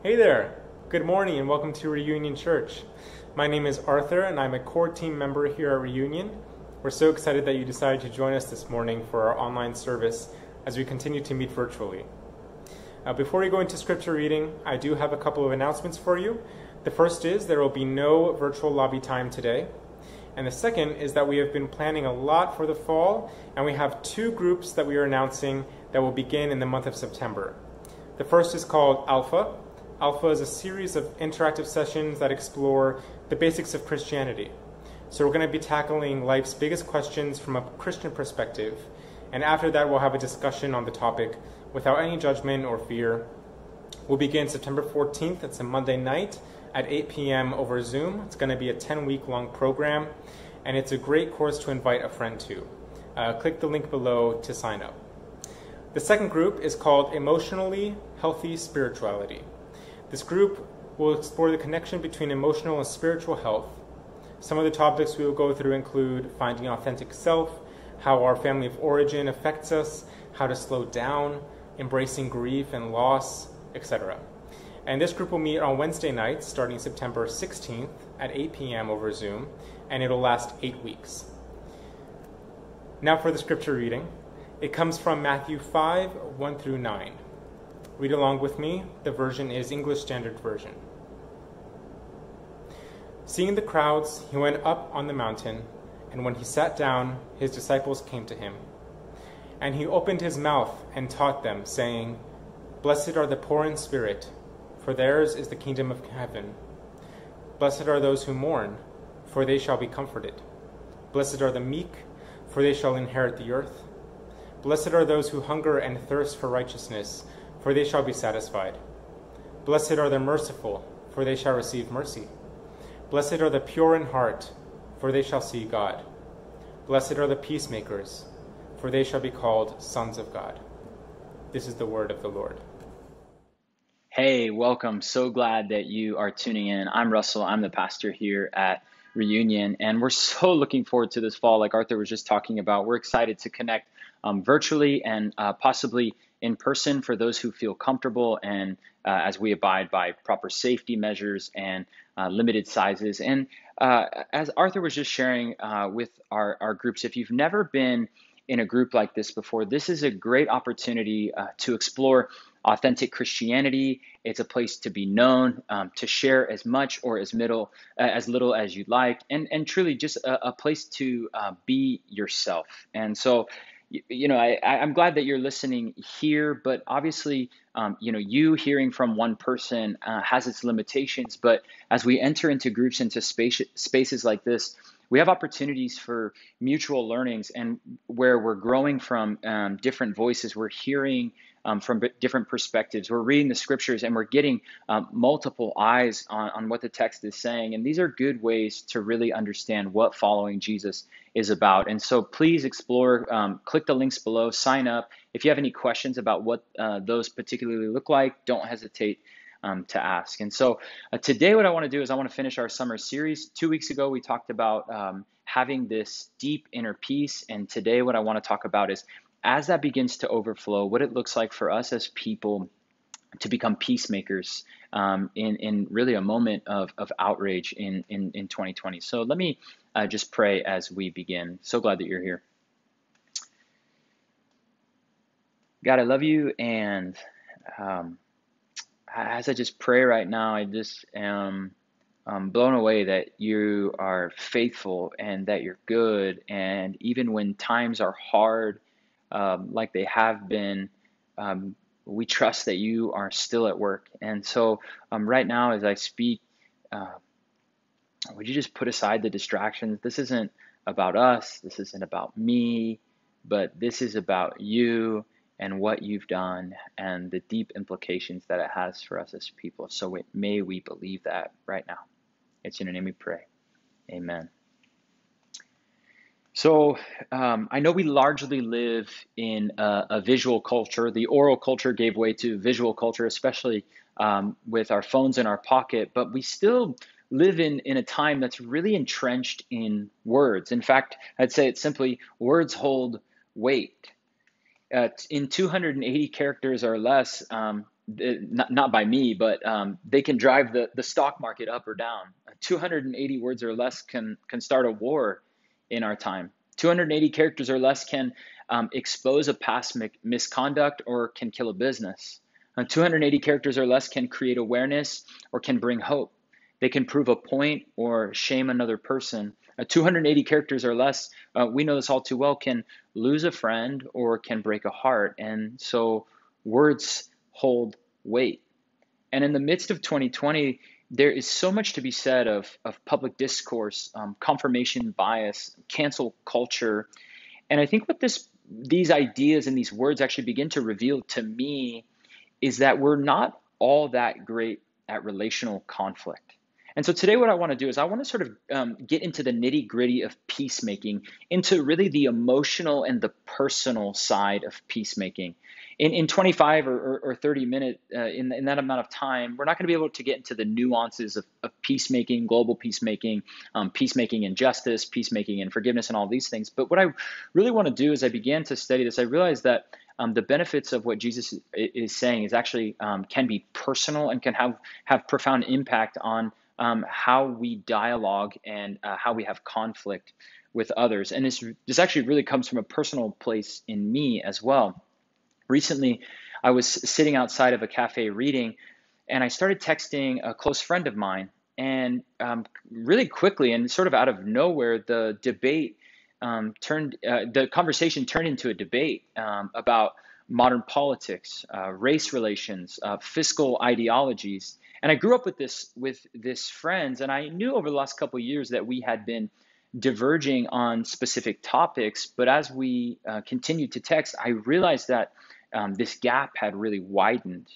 Hey there. Good morning and welcome to Reunion Church. My name is Arthur and I'm a core team member here at Reunion. We're so excited that you decided to join us this morning for our online service as we continue to meet virtually. Uh, before we go into scripture reading, I do have a couple of announcements for you. The first is there will be no virtual lobby time today. And the second is that we have been planning a lot for the fall, and we have two groups that we are announcing that will begin in the month of September. The first is called Alpha. Alpha is a series of interactive sessions that explore the basics of Christianity. So we're going to be tackling life's biggest questions from a Christian perspective, and after that, we'll have a discussion on the topic without any judgment or fear. We'll begin September 14th. It's a Monday night at 8 p.m. over Zoom. It's going to be a 10 week long program, and it's a great course to invite a friend to. Uh, click the link below to sign up. The second group is called Emotionally Healthy Spirituality. This group will explore the connection between emotional and spiritual health. Some of the topics we will go through include finding authentic self, how our family of origin affects us, how to slow down, embracing grief and loss, etc. And this group will meet on Wednesday nights starting September 16th at 8 p.m. over Zoom, and it'll last eight weeks. Now for the scripture reading. It comes from Matthew 5 1 through 9. Read along with me. The version is English Standard Version. Seeing the crowds, he went up on the mountain, and when he sat down, his disciples came to him. And he opened his mouth and taught them, saying, Blessed are the poor in spirit for theirs is the kingdom of heaven. Blessed are those who mourn, for they shall be comforted. Blessed are the meek, for they shall inherit the earth. Blessed are those who hunger and thirst for righteousness, for they shall be satisfied. Blessed are the merciful, for they shall receive mercy. Blessed are the pure in heart, for they shall see God. Blessed are the peacemakers, for they shall be called sons of God. This is the word of the Lord. Hey, welcome. So glad that you are tuning in. I'm Russell. I'm the pastor here at Reunion, and we're so looking forward to this fall. Like Arthur was just talking about, we're excited to connect um, virtually and uh, possibly in person for those who feel comfortable and uh, as we abide by proper safety measures and uh, limited sizes. And uh, as Arthur was just sharing uh, with our, our groups, if you've never been in a group like this before, this is a great opportunity uh, to explore authentic Christianity. It's a place to be known, um, to share as much or as middle uh, as little as you like, and and truly just a, a place to be yourself. And so, you, you know, I, I'm glad that you're listening here, but obviously, um, you know, you hearing from one person uh, has its limitations. But as we enter into groups, into space, spaces like this, we have opportunities for mutual learnings and where we're growing from um, different voices. We're hearing um, from different perspectives. We're reading the scriptures and we're getting um, multiple eyes on, on what the text is saying. And these are good ways to really understand what following Jesus is about. And so please explore, um, click the links below, sign up. If you have any questions about what uh, those particularly look like, don't hesitate. Um, to ask. And so uh, today, what I want to do is I want to finish our summer series. Two weeks ago, we talked about um, having this deep inner peace. And today, what I want to talk about is as that begins to overflow, what it looks like for us as people to become peacemakers um, in, in really a moment of, of outrage in, in, in 2020. So let me uh, just pray as we begin. So glad that you're here. God, I love you. And um, as I just pray right now, I just am um, blown away that you are faithful and that you're good. And even when times are hard, um, like they have been, um, we trust that you are still at work. And so, um, right now, as I speak, uh, would you just put aside the distractions? This isn't about us, this isn't about me, but this is about you and what you've done and the deep implications that it has for us as people. So, may we believe that right now. It's in your name we pray. Amen. So um, I know we largely live in a, a, visual culture. The oral culture gave way to visual culture, especially um, with our phones in our pocket, but we still live in, in a time that's really entrenched in words. In fact, I'd say it's simply words hold weight. Uh, in 280 characters or less, um, not, not by me, but um, they can drive the, the stock market up or down. 280 words or less can, can start a war in our time. 280 characters or less can um, expose a past misconduct or can kill a business. Uh, 280 characters or less can create awareness or can bring hope. They can prove a point or shame another person. Uh, 280 characters or less, uh, we know this all too well, can lose a friend or can break a heart. And so words hold weight. And in the midst of 2020, there is so much to be said of, of public discourse, um, confirmation bias, cancel culture. And I think what this these ideas and these words actually begin to reveal to me is that we're not all that great at relational conflict. And so today, what I want to do is I want to sort of um, get into the nitty gritty of peacemaking, into really the emotional and the personal side of peacemaking. In, in 25 or, or, or 30 minutes, uh, in, in that amount of time, we're not going to be able to get into the nuances of, of peacemaking, global peacemaking, um, peacemaking and justice, peacemaking and forgiveness, and all these things. But what I really want to do as I began to study this, I realized that um, the benefits of what Jesus is saying is actually um, can be personal and can have have profound impact on um, how we dialogue and uh, how we have conflict with others. And this, this actually really comes from a personal place in me as well. Recently, I was sitting outside of a cafe reading, and I started texting a close friend of mine. And um, really quickly, and sort of out of nowhere, the debate um, turned, uh, the conversation turned into a debate um, about modern politics, uh, race relations, uh, fiscal ideologies. And I grew up with this with this friends, and I knew over the last couple years that we had been diverging on specific topics. But as we uh, continued to text, I realized that um, this gap had really widened.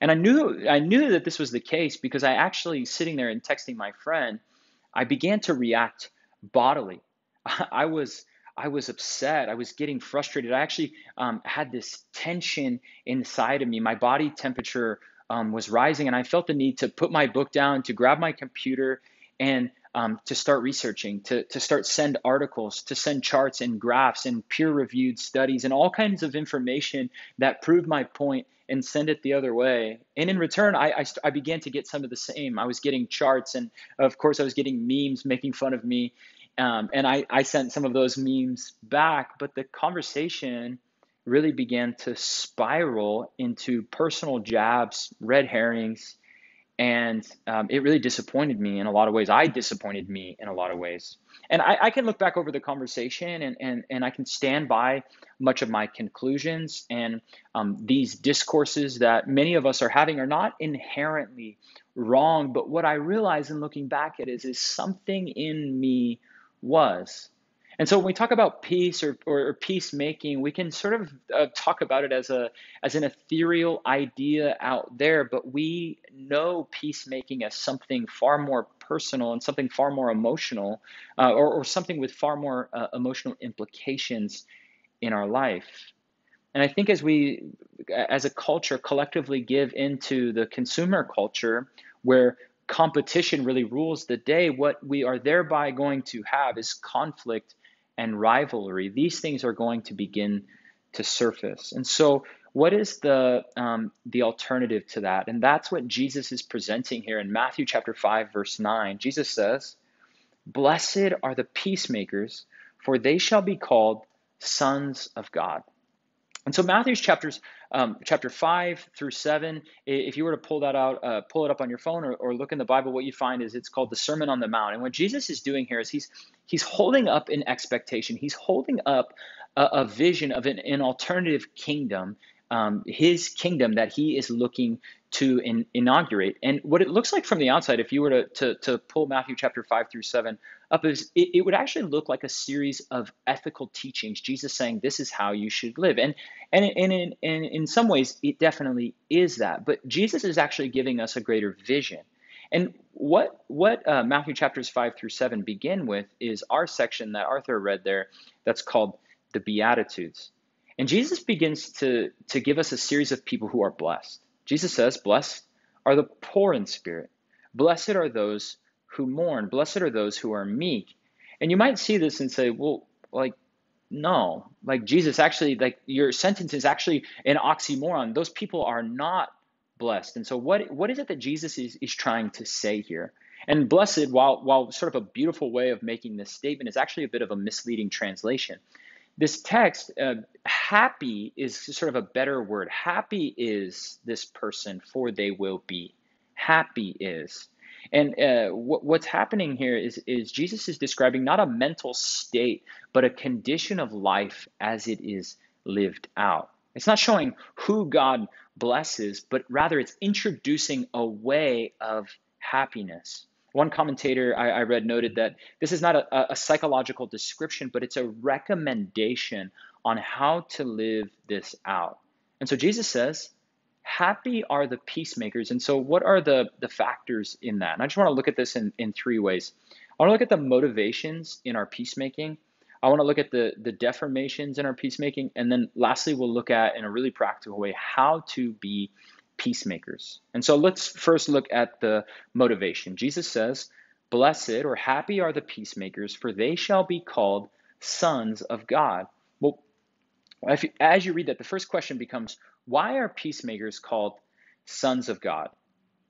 And I knew I knew that this was the case because I actually sitting there and texting my friend, I began to react bodily. I was I was upset. I was getting frustrated. I actually um, had this tension inside of me. My body temperature um, was rising, and I felt the need to put my book down, to grab my computer, and um, to start researching, to, to start send articles, to send charts and graphs and peer-reviewed studies and all kinds of information that proved my point and send it the other way. And in return, I, I, I began to get some of the same. I was getting charts, and of course, I was getting memes making fun of me. Um, and I, I sent some of those memes back, but the conversation really began to spiral into personal jabs, red herrings, and um, it really disappointed me in a lot of ways. I disappointed me in a lot of ways. And I, I, can look back over the conversation and, and, and I can stand by much of my conclusions. And um, these discourses that many of us are having are not inherently wrong. But what I realize in looking back at it is, is something in me was. And so when we talk about peace or, or, peacemaking, we can sort of uh, talk about it as a as an ethereal idea out there, but we know peacemaking as something far more personal and something far more emotional, uh, or, or something with far more uh, emotional implications in our life. And I think as we, as a culture, collectively give into the consumer culture, where competition really rules the day, what we are thereby going to have is conflict and rivalry. These things are going to begin to surface. And so, what is the um, the alternative to that? And that's what Jesus is presenting here in Matthew chapter five, verse nine. Jesus says, "Blessed are the peacemakers, for they shall be called sons of God." And so Matthew's chapters, um, chapter five through seven. If you were to pull that out, uh, pull it up on your phone or, or, look in the Bible, what you find is it's called the Sermon on the Mount. And what Jesus is doing here is he's he's holding up an expectation. He's holding up a, a vision of an, an alternative kingdom, um, his kingdom that he is looking to in, inaugurate. And what it looks like from the outside, if you were to, to, to pull Matthew chapter 5 through 7 up, is it, it, would actually look like a series of ethical teachings. Jesus saying, this is how you should live. And, and, and, in, and in some ways, it definitely is that. But Jesus is actually giving us a greater vision. And what, what uh, Matthew chapters 5 through 7 begin with is our section that Arthur read there that's called the Beatitudes. And Jesus begins to, to give us a series of people who are blessed. Jesus says, Blessed are the poor in spirit. Blessed are those who mourn. Blessed are those who are meek. And you might see this and say, well, like, no, like Jesus actually, like your sentence is actually an oxymoron. Those people are not blessed. And so, what, what is it that Jesus is, is trying to say here? And blessed, while, while sort of a beautiful way of making this statement, is actually a bit of a misleading translation. This text, uh, happy is sort of a better word. Happy is this person, for they will be. Happy is. And uh, what, what's happening here is, is Jesus is describing not a mental state, but a condition of life as it is lived out. It's not showing who God blesses, but rather it's introducing a way of happiness. One commentator I, I read noted that this is not a, a psychological description, but it's a recommendation on how to live this out. And so Jesus says, Happy are the peacemakers. And so, what are the, the factors in that? And I just want to look at this in, in three ways. I want to look at the motivations in our peacemaking. I want to look at the, the deformations in our peacemaking. And then lastly, we'll look at, in a really practical way, how to be peacemakers. And so let's first look at the motivation. Jesus says, Blessed or happy are the peacemakers, for they shall be called sons of God. Well, you, as you read that, the first question becomes, why are peacemakers called sons of God?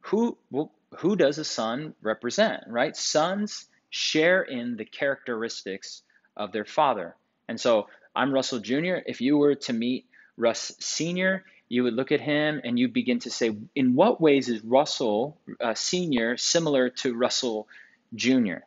Who, well, who does a son represent, right? Sons share in the characteristics of their father. And so I'm Russell Jr. If you were to meet Russ Sr., you would look at him and you begin to say, in what ways is Russell uh, Sr. similar to Russell Jr.?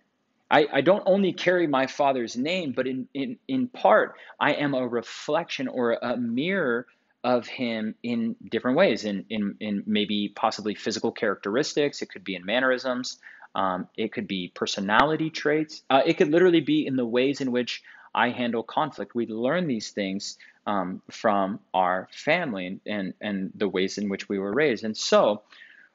I, I don't only carry my father's name, but in, in, in part, I am a reflection or a mirror of him in different ways, in, in, in maybe possibly physical characteristics, it could be in mannerisms, um, it could be personality traits, uh, it could literally be in the ways in which I handle conflict. We learn these things um, from our family and, and, and the ways in which we were raised. And so,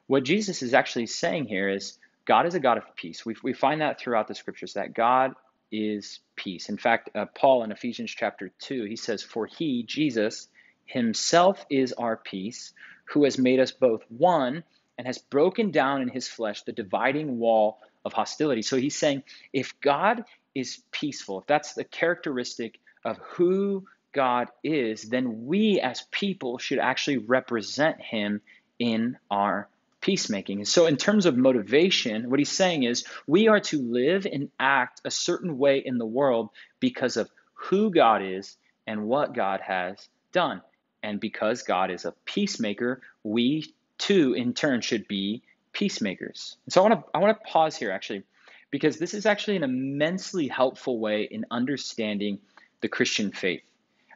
what Jesus is actually saying here is God is a God of peace. We, we find that throughout the scriptures, that God is peace. In fact, uh, Paul in Ephesians chapter 2, he says, For he, Jesus, himself is our peace, who has made us both one and has broken down in his flesh the dividing wall of hostility. So he's saying if God is peaceful, if that's the characteristic of who God is, then we as people should actually represent him in our peacemaking. And so, in terms of motivation, what he's saying is we are to live and act a certain way in the world because of who God is and what God has done. And because God is a peacemaker, we too, in turn, should be peacemakers. And so I want to I want to pause here actually, because this is actually an immensely helpful way in understanding the Christian faith.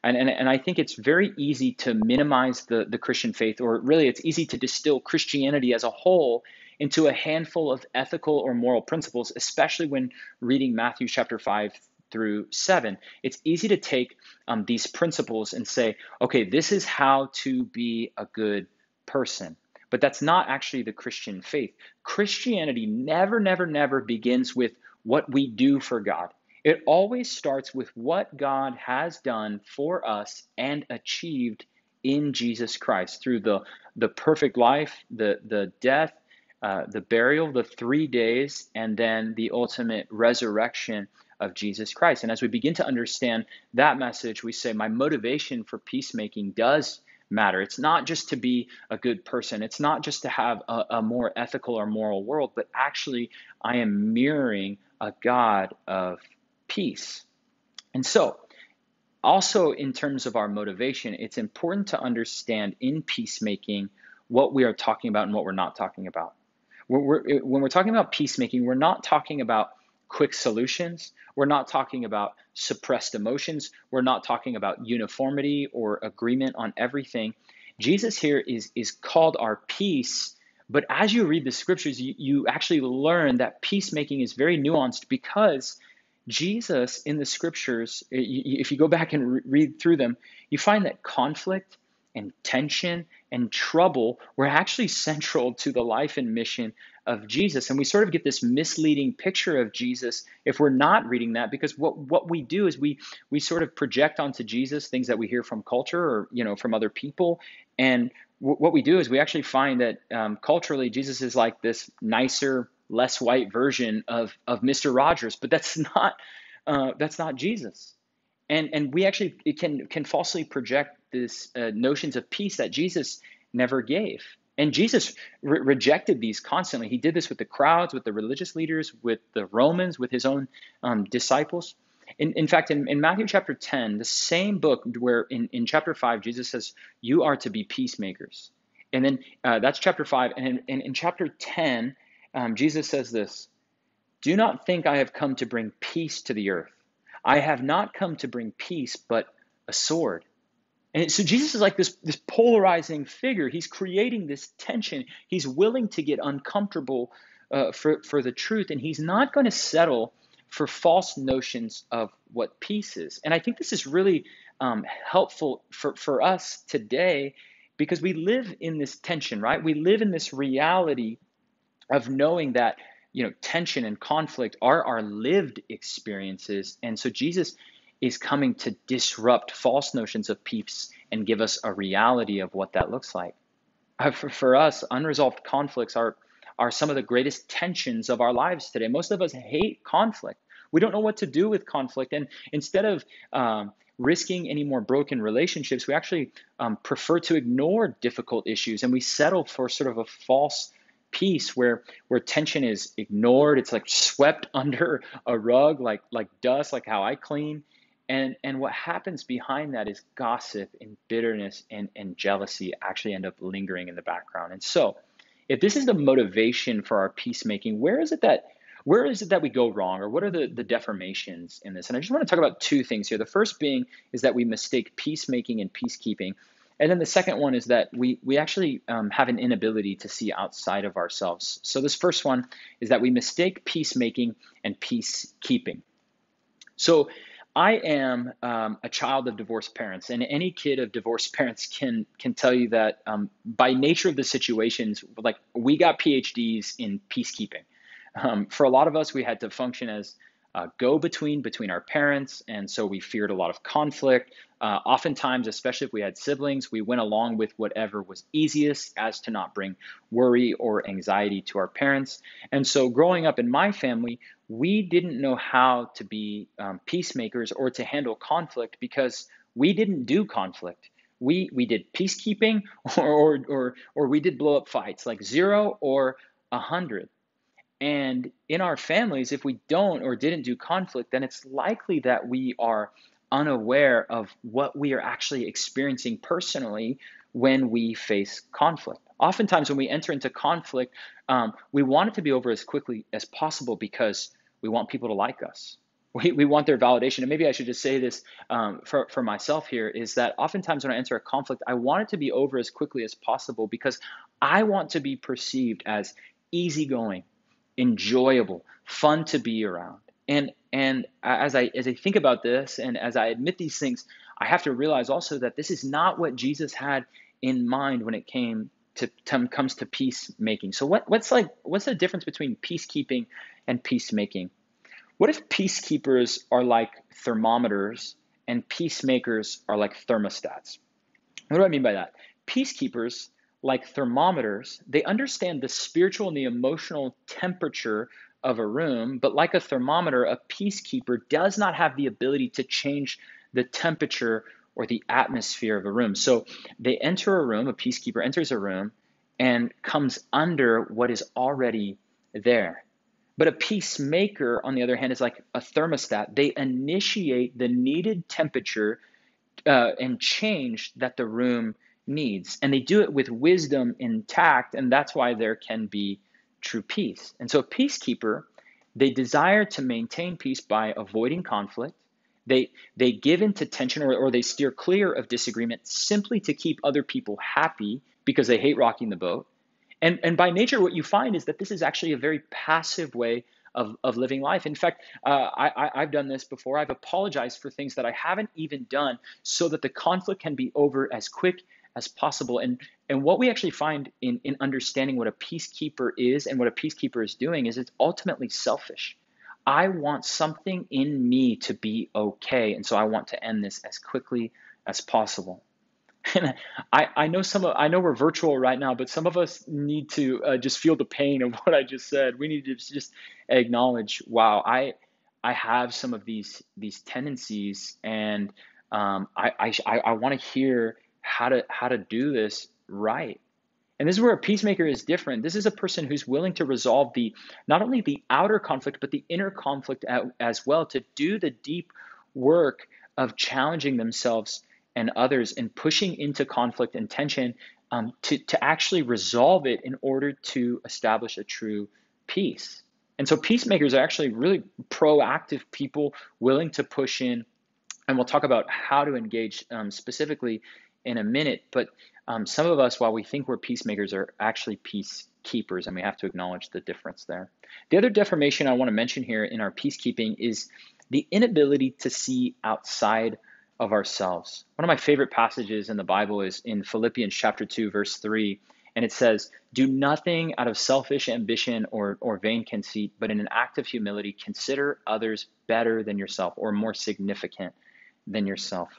And, and, and I think it's very easy to minimize the, the Christian faith, or really it's easy to distill Christianity as a whole into a handful of ethical or moral principles, especially when reading Matthew chapter 5 through 7. It's easy to take um, these principles and say, okay, this is how to be a good person. But that's not actually the Christian faith. Christianity never, never, never begins with what we do for God. It always starts with what God has done for us and achieved in Jesus Christ through the, the perfect life, the, the death, uh, the burial, the three days, and then the ultimate resurrection of Jesus Christ. And as we begin to understand that message, we say, My motivation for peacemaking does matter. It's not just to be a good person, it's not just to have a, a more ethical or moral world, but actually, I am mirroring a God of peace. And so, also in terms of our motivation, it's important to understand in peacemaking what we are talking about and what we're not talking about. We're, when we're talking about peacemaking, we're not talking about quick solutions. We're not talking about suppressed emotions. We're not talking about uniformity or agreement on everything. Jesus here is, is called our peace, but as you read the scriptures, you, you actually learn that peacemaking is very nuanced because Jesus in the scriptures, if you go back and read through them, you find that conflict and tension and trouble were actually central to the life and mission of Jesus. And we sort of get this misleading picture of Jesus if we're not reading that, because what, what we do is we we sort of project onto Jesus things that we hear from culture or you know from other people. And w- what we do is we actually find that um, culturally Jesus is like this nicer, less white version of of Mr. Rogers, but that's not uh, that's not Jesus. And and we actually can can falsely project this uh, notions of peace that Jesus never gave. And Jesus re- rejected these constantly. He did this with the crowds, with the religious leaders, with the Romans, with his own um, disciples. In, in fact, in, in Matthew chapter 10, the same book where in, in chapter 5, Jesus says, You are to be peacemakers. And then uh, that's chapter 5. And in, in, in chapter 10, um, Jesus says this Do not think I have come to bring peace to the earth. I have not come to bring peace, but a sword. And so Jesus is like this, this polarizing figure. He's creating this tension. He's willing to get uncomfortable uh, for, for the truth, and he's not going to settle for false notions of what peace is. And I think this is really um, helpful for, for us today because we live in this tension, right? We live in this reality of knowing that you know tension and conflict are our lived experiences and so jesus is coming to disrupt false notions of peace and give us a reality of what that looks like. Uh, for, for us, unresolved conflicts are, are some of the greatest tensions of our lives today. Most of us hate conflict. We don't know what to do with conflict. And instead of um, risking any more broken relationships, we actually um, prefer to ignore difficult issues and we settle for sort of a false peace where where tension is ignored it's like swept under a rug like like dust like how i clean and and what happens behind that is gossip and bitterness and, and jealousy actually end up lingering in the background. And so if this is the motivation for our peacemaking, where is it that where is it that we go wrong or what are the, the deformations in this? And I just want to talk about two things here. The first being is that we mistake peacemaking and peacekeeping. And then the second one is that we, we actually um, have an inability to see outside of ourselves. So, this first one is that we mistake peacemaking and peacekeeping. So, I am um, a child of divorced parents, and any kid of divorced parents can can tell you that um, by nature of the situations, like we got PhDs in peacekeeping. Um, for a lot of us, we had to function as uh, go between between our parents, and so we feared a lot of conflict. Uh, oftentimes, especially if we had siblings, we went along with whatever was easiest as to not bring worry or anxiety to our parents. And so, growing up in my family, we didn't know how to be um, peacemakers or to handle conflict because we didn't do conflict. We we did peacekeeping or or or, or we did blow up fights like zero or a hundred. And in our families, if we don't or didn't do conflict, then it's likely that we are unaware of what we are actually experiencing personally when we face conflict. Oftentimes, when we enter into conflict, um, we want it to be over as quickly as possible because we want people to like us. We, we want their validation. And maybe I should just say this um, for, for myself here is that oftentimes when I enter a conflict, I want it to be over as quickly as possible because I want to be perceived as easygoing, enjoyable, fun to be around. And and as I as I think about this and as I admit these things, I have to realize also that this is not what Jesus had in mind when it came to, to comes to peacemaking. So what what's like what's the difference between peacekeeping and peacemaking. What if peacekeepers are like thermometers and peacemakers are like thermostats? What do I mean by that? Peacekeepers, like thermometers, they understand the spiritual and the emotional temperature of a room, but like a thermometer, a peacekeeper does not have the ability to change the temperature or the atmosphere of a room. So they enter a room, a peacekeeper enters a room and comes under what is already there. But a peacemaker, on the other hand, is like a thermostat. They initiate the needed temperature uh, and change that the room needs. And they do it with wisdom intact, and that's why there can be true peace. And so, a peacekeeper, they desire to maintain peace by avoiding conflict. They, they give in to tension or, or they steer clear of disagreement simply to keep other people happy because they hate rocking the boat. And, and by nature, what you find is that this is actually a very passive way of, of living life. In fact, uh, I, I've done this before. I've apologized for things that I haven't even done so that the conflict can be over as quick as possible. And, and what we actually find in, in understanding what a peacekeeper is and what a peacekeeper is doing is it's ultimately selfish. I want something in me to be okay. And so I want to end this as quickly as possible. And I, I know some of, I know we're virtual right now, but some of us need to uh, just feel the pain of what I just said. We need to just acknowledge, wow, I I have some of these these tendencies, and um, I I, I want to hear how to how to do this right. And this is where a peacemaker is different. This is a person who's willing to resolve the not only the outer conflict but the inner conflict as well to do the deep work of challenging themselves and others and pushing into conflict and tension um, to, to actually resolve it in order to establish a true peace. And so peacemakers are actually really proactive people willing to push in. And we'll talk about how to engage um, specifically in a minute. But um, some of us, while we think we're peacemakers, are actually peacekeepers, and we have to acknowledge the difference there. The other deformation I want to mention here in our peacekeeping is the inability to see outside of ourselves. One of my favorite passages in the Bible is in Philippians chapter 2 verse 3 and it says, "Do nothing out of selfish ambition or or vain conceit, but in an act of humility consider others better than yourself or more significant than yourself."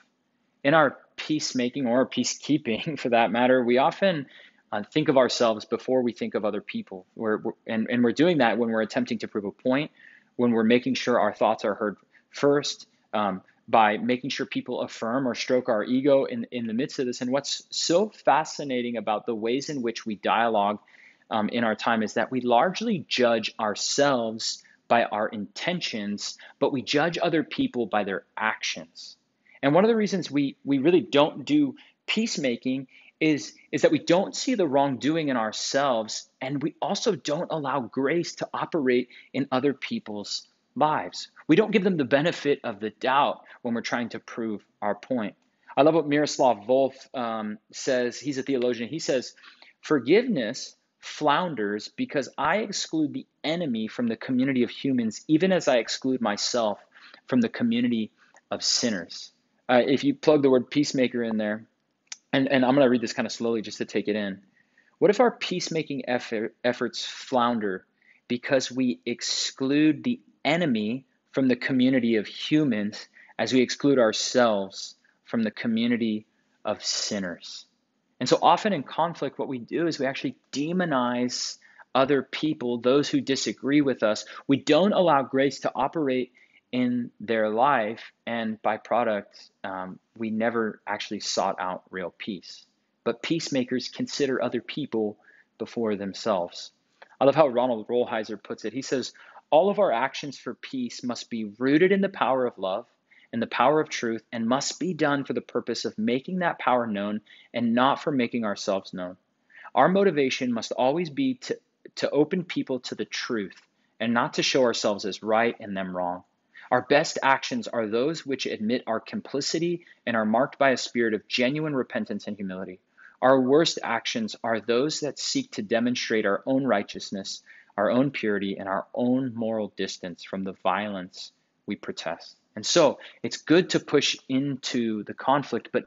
In our peacemaking or peacekeeping for that matter, we often uh, think of ourselves before we think of other people. We're, we're, and, and we're doing that when we're attempting to prove a point, when we're making sure our thoughts are heard first, um, by making sure people affirm or stroke our ego in, in the midst of this. And what's so fascinating about the ways in which we dialogue um, in our time is that we largely judge ourselves by our intentions, but we judge other people by their actions. And one of the reasons we, we really don't do peacemaking is, is that we don't see the wrongdoing in ourselves, and we also don't allow grace to operate in other people's lives. We don't give them the benefit of the doubt when we're trying to prove our point. I love what Miroslav Volf um, says. He's a theologian. He says, Forgiveness flounders because I exclude the enemy from the community of humans, even as I exclude myself from the community of sinners. Uh, if you plug the word peacemaker in there, and, and I'm going to read this kind of slowly just to take it in. What if our peacemaking effort, efforts flounder because we exclude the enemy from the community of humans as we exclude ourselves from the community of sinners. And so often in conflict, what we do is we actually demonize other people, those who disagree with us. We don't allow grace to operate in their life, and by product, um, we never actually sought out real peace. But peacemakers consider other people before themselves. I love how Ronald Rolheiser puts it. He says, all of our actions for peace must be rooted in the power of love and the power of truth and must be done for the purpose of making that power known and not for making ourselves known. Our motivation must always be to, to open people to the truth and not to show ourselves as right and them wrong. Our best actions are those which admit our complicity and are marked by a spirit of genuine repentance and humility. Our worst actions are those that seek to demonstrate our own righteousness our own purity and our own moral distance from the violence we protest. And so it's good to push into the conflict, but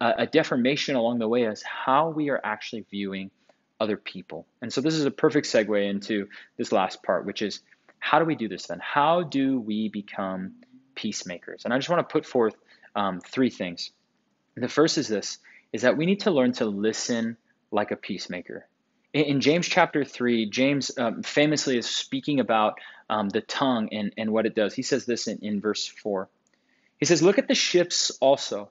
a, a deformation along the way is how we are actually viewing other people. And so this is a perfect segue into this last part, which is how do we do this then? How do we become peacemakers? And I just want to put forth um, three things. The first is this: is that we need to learn to listen like a peacemaker in James chapter 3, James um, famously is speaking about um, the tongue and, and what it does. He says this in, in verse 4. He says, Look at the ships also.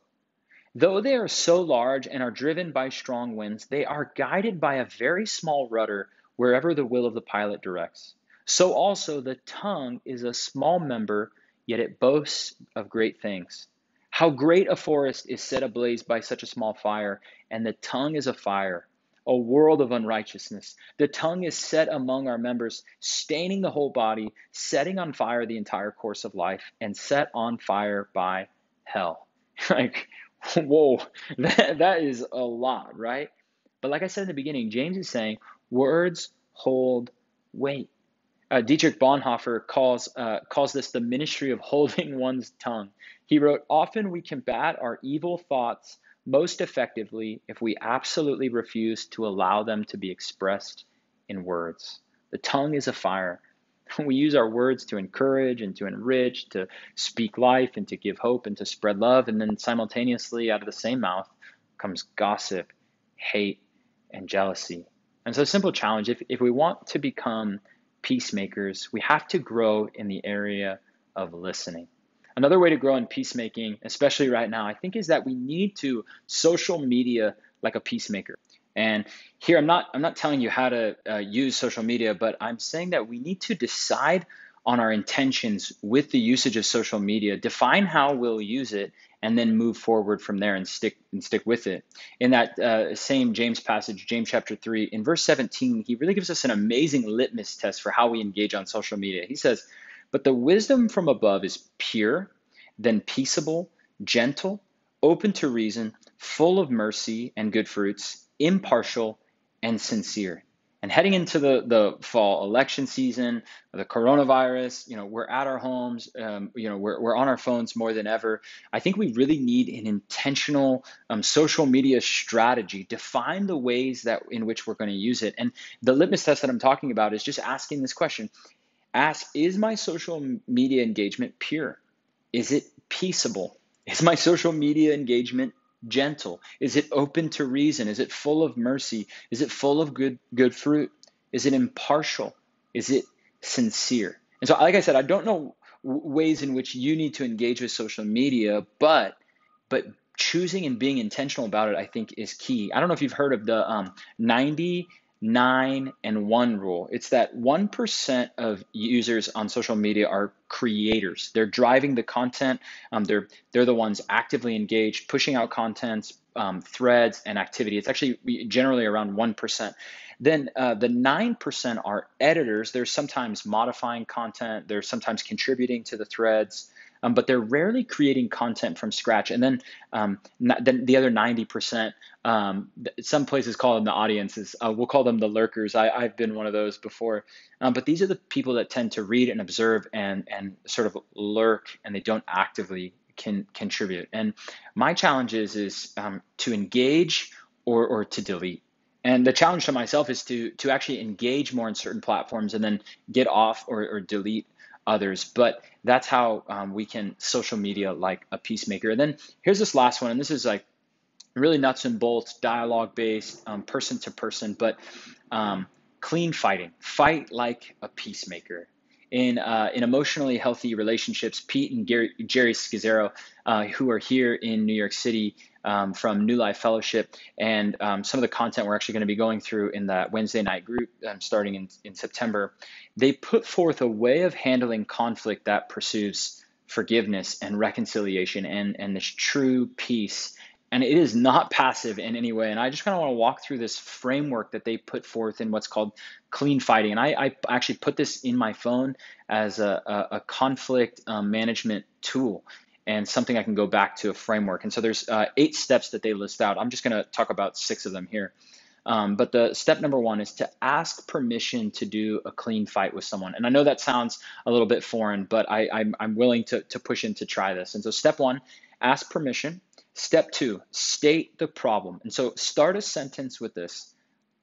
Though they are so large and are driven by strong winds, they are guided by a very small rudder wherever the will of the pilot directs. So also the tongue is a small member, yet it boasts of great things. How great a forest is set ablaze by such a small fire, and the tongue is a fire a world of unrighteousness. The tongue is set among our members, staining the whole body, setting on fire the entire course of life, and set on fire by hell. like, whoa, that, that is a lot, right? But like I said in the beginning, James is saying words hold weight. Uh, Dietrich Bonhoeffer calls, uh, calls this the ministry of holding one's tongue. He wrote, Often we combat our evil thoughts most effectively if we absolutely refuse to allow them to be expressed in words. The tongue is a fire. We use our words to encourage and to enrich, to speak life and to give hope and to spread love. And then simultaneously, out of the same mouth comes gossip, hate, and jealousy. And so, simple challenge if, if we want to become peacemakers, we have to grow in the area of listening. Another way to grow in peacemaking, especially right now, I think is that we need to social media like a peacemaker. And here I'm not I'm not telling you how to uh, use social media, but I'm saying that we need to decide on our intentions with the usage of social media, define how we'll use it, and then move forward from there and stick and stick with it. In that uh, same James passage, James chapter three, in verse 17, he really gives us an amazing litmus test for how we engage on social media. He says, "But the wisdom from above is pure, then peaceable, gentle, open to reason, full of mercy and good fruits." impartial, and sincere. And heading into the, the fall election season, the coronavirus, you know, we're at our homes, um, you know, we're, we're on our phones more than ever. I think we really need an intentional um, social media strategy. Define the ways that in which we're going to use it. And the litmus test that I'm talking about is just asking this question. Ask, is my social media engagement pure? Is it peaceable? Is my social media engagement gentle? Is it open to reason? Is it full of mercy? Is it full of good good fruit? Is it impartial? Is it sincere? And so, like I said, I don't know ways in which you need to engage with social media, but but choosing and being intentional about it, I think, is key. I don't know if you've heard of the um, 90 nine and one rule. It's that 1% of users on social media are creators. They're driving the content. Um, they're, they're the ones actively engaged, pushing out contents, um, threads, and activity. It's actually generally around 1%. Then uh, the 9% are editors. They're sometimes modifying content, they're sometimes contributing to the threads um, but they're rarely creating content from scratch. And then, um, then the other 90%, um, some places call them the audiences. Uh, we'll call them the lurkers. I, have been one of those before. Um, but these are the people that tend to read and observe and, and sort of lurk and they don't actively can contribute. And my challenge is, is um, to engage or, or to delete. And the challenge to myself is to to actually engage more in certain platforms and then get off or, or delete others. But that's how um, we can social media like a peacemaker. And then here's this last one, and this is like really nuts and bolts, dialogue based, um, person to person, but um, clean fighting. Fight like a peacemaker. In, uh, in emotionally healthy relationships, Pete and Gary, Geri Scazzero, uh, who are here in New York City, um, from New Life Fellowship and um, some of the content we're actually going to be going through in that Wednesday night group um, starting in, in September, they put forth a way of handling conflict that pursues forgiveness and reconciliation and, and this true peace. And it is not passive in any way. And I just kind of want to walk through this framework that they put forth in what's called clean fighting. And I, I actually put this in my phone as a, a, a conflict um, management tool and something I can go back to a framework. And so there's uh, eight steps that they list out. I'm just going to talk about six of them here. Um, but the step number one is to ask permission to do a clean fight with someone. And I know that sounds a little bit foreign, but I, I'm, I'm willing to, to push in to try this. And so step one, ask permission. Step two, state the problem. And so start a sentence with this.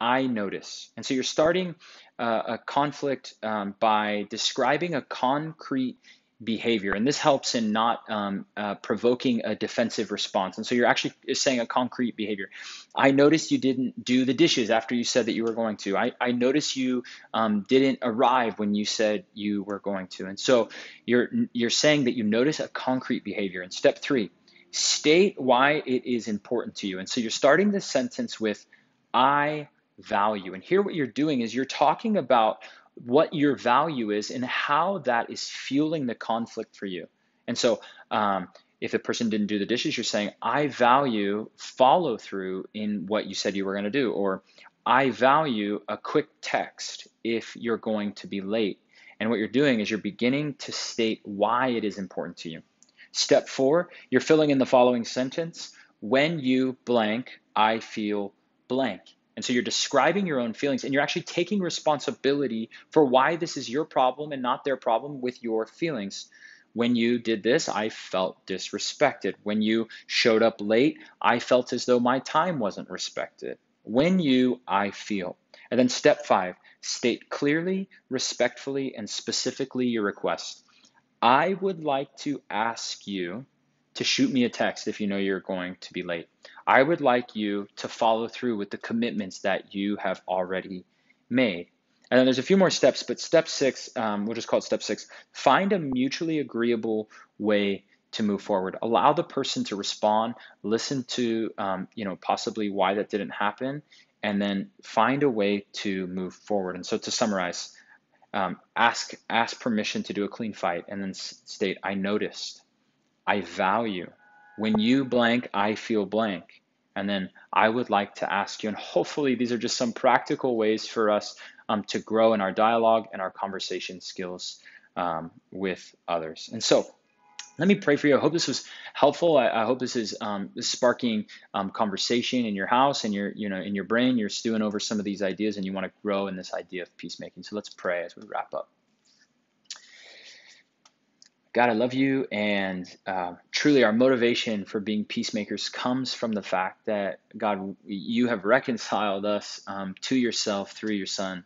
I notice. And so you're starting uh, a conflict um, by describing a concrete behavior. And this helps in not um, uh, provoking a defensive response. And so you're actually saying a concrete behavior. I noticed you didn't do the dishes after you said that you were going to. I, I noticed you um, didn't arrive when you said you were going to. And so you're, you're saying that you notice a concrete behavior. And step three, state why it is important to you. And so you're starting this sentence with, I value. And here what you're doing is you're talking about what your value is and how that is fueling the conflict for you. And so, um, if a person didn't do the dishes, you're saying, I value follow through in what you said you were going to do, or I value a quick text if you're going to be late. And what you're doing is you're beginning to state why it is important to you. Step four, you're filling in the following sentence when you blank, I feel blank. And so you're describing your own feelings and you're actually taking responsibility for why this is your problem and not their problem with your feelings. When you did this, I felt disrespected. When you showed up late, I felt as though my time wasn't respected. When you, I feel. And then step five, state clearly, respectfully, and specifically your request. I would like to ask you to shoot me a text if you know you're going to be late. I would like you to follow through with the commitments that you have already made. And then there's a few more steps, but step six, um, we'll just call it step six find a mutually agreeable way to move forward. Allow the person to respond, listen to, um, you know, possibly why that didn't happen, and then find a way to move forward. And so to summarize, um, ask ask permission to do a clean fight, and then state, I noticed, I value. When you blank, I feel blank. And then I would like to ask you, and hopefully these are just some practical ways for us um, to grow in our dialogue and our conversation skills um, with others. And so let me pray for you. I hope this was helpful. I, I hope this is um, sparking um, conversation in your house and your, you know, in your brain. You're stewing over some of these ideas, and you want to grow in this idea of peacemaking. So let's pray as we wrap up. God, I love you, and uh, truly, our motivation for being peacemakers comes from the fact that God, you have reconciled us um, to yourself through your Son,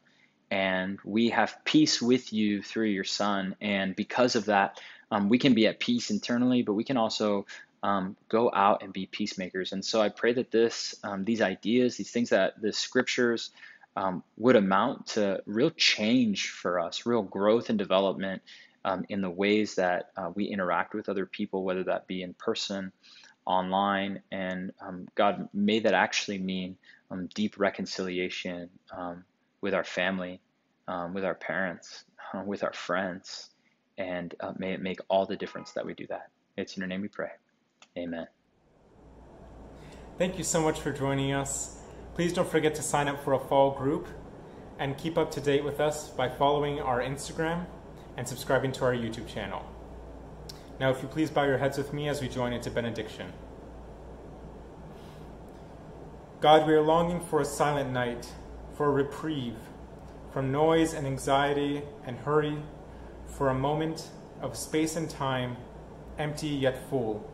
and we have peace with you through your Son, and because of that um, we can be at peace internally, but we can also um, go out and be peacemakers. And so I pray that this, um, these ideas, these things that the scriptures um, would amount to real change for us, real growth and development um, in the ways that uh, we interact with other people, whether that be in person, online, and um, God, may that actually mean deep reconciliation with our family, with our parents, uh, with our friends and uh, may it make all the difference that we do that. It's in your name we pray. Amen. Thank you so much for joining us. Please don't forget to sign up for a fall group and keep up to date with us by following our Instagram and subscribing to our YouTube channel. Now, if you please bow your heads with me as we join into benediction. God, we are longing for a silent night, for a reprieve from noise and anxiety and hurry for a moment of space and time, empty yet full.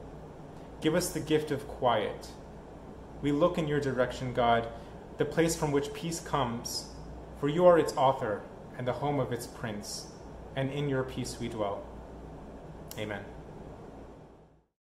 Give us the gift of quiet. We look in your direction, God, the place from which peace comes, for you are its author and the home of its prince, and in your peace we dwell. Amen.